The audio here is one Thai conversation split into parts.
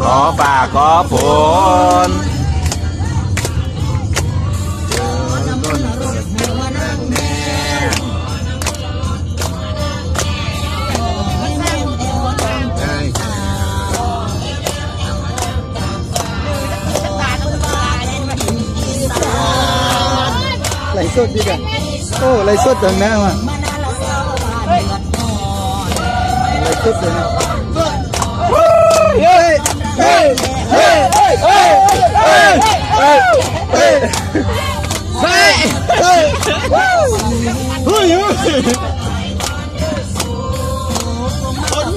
ขอป่าขอฝนเจอต้นเกิดเจอนางแม่ไหลสดดีกันโอ้ไหลสดจังนะว่ะไหลสดเลยนะเฮ้ยเฮ้ยเฮ้ยเฮ้ยเฮ้ยเฮ้ยเฮ้ย เฮ้ยเฮ้ยเฮ้ย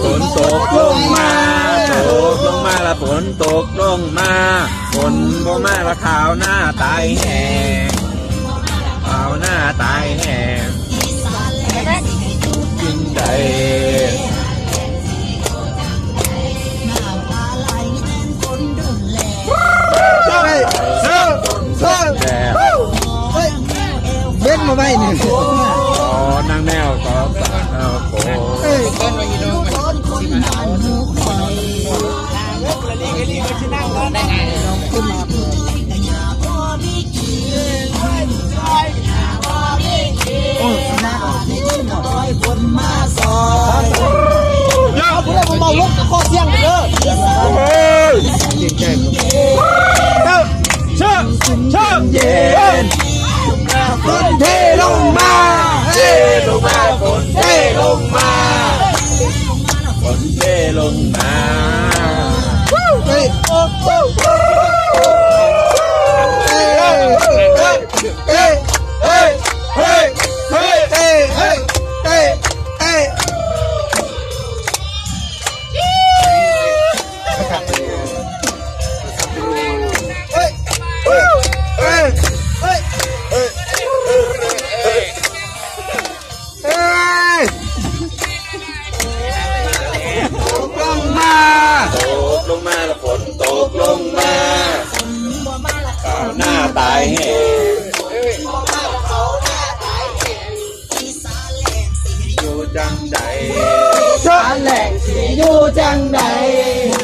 ฝนตกลงมาตกลงมาละฝนตกลงมาฝนบ่มาละขาวหน้าตายแห้งขาวหน้าตายแห้งกินใจ มาไว้นี่อ๋อนางแมวก็สาวโอ้ เอ้ย ต้นไว้ดอ Woo! อยู่จังใดสารแหลงสิอยู่จังใดห